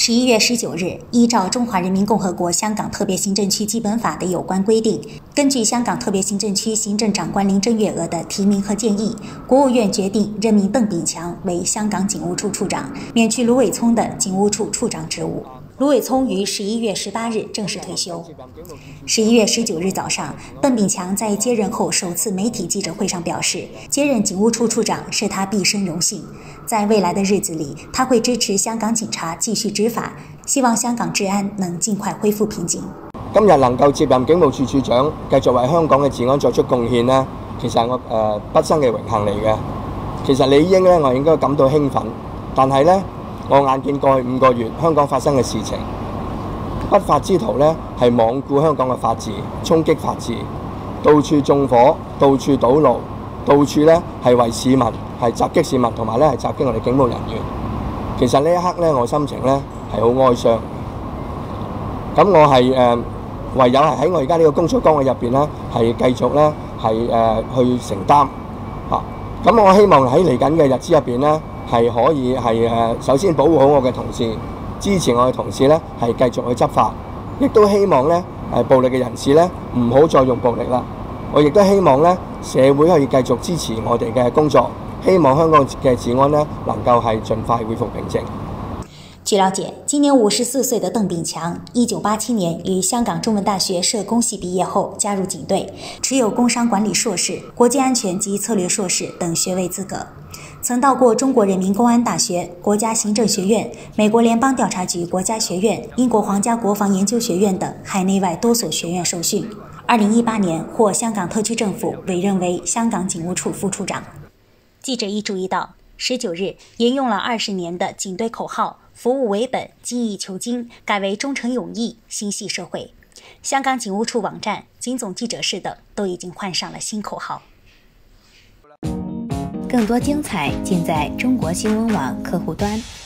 十一月十九日，依照《中华人民共和国香港特别行政区基本法》的有关规定，根据香港特别行政区行政长官林郑月娥的提名和建议，国务院决定任命邓炳强为香港警务处处长，免去卢伟聪的警务处处长职务。卢伟聪于十一月十八日正式退休。十一月十九日早上，邓炳强在接任后首次媒体记者会上表示，接任警务处处长是他毕生荣幸。在未来的日子里，他会支持香港警察继续执法，希望香港治安能尽快恢复平静。今日能夠接任警務處處長，繼續為香港嘅治安作出貢獻呢，其實係我誒畢生嘅榮幸嚟嘅。其實理應咧，我應該感到興奮，但係咧。我眼見過去五個月香港發生嘅事情，不法之徒呢係罔顧香港嘅法治，衝擊法治，到處縱火，到處堵路，到處呢係為市民係襲擊市民，同埋呢係襲擊我哋警務人員。其實呢一刻呢，我心情呢係好哀傷。咁我係誒、唯有係喺我而家呢個工作崗位入邊呢，係繼續呢係誒、去承擔嚇。咁、我希望喺嚟緊嘅日子入邊呢。係可以係誒，首先保護好我嘅同事，支持我嘅同事咧，係繼續去執法，亦都希望咧誒暴力嘅人士咧唔好再用暴力啦。我亦都希望咧社會可以繼續支持我哋嘅工作，希望香港嘅治安咧能夠係盡快恢復平靜。據了解，今年五十四歲的鄧炳強，一九八七年於香港中文大學社工系畢業後加入警隊，持有工商管理碩士、國際安全及策略碩士等學位資格，曾到过中国人民公安大学、国家行政学院、美国联邦调查局国家学院、英国皇家国防研究学院等海内外多所学院受训。二零一八年获香港特区政府委任为香港警务处副处长。记者亦注意到，十九日沿用了二十年的警队口号。服务为本，精益求精，改为忠诚勇毅，心系社会。香港警务处网站、警总记者室等都已经换上了新口号。更多精彩尽在中国新闻网客户端。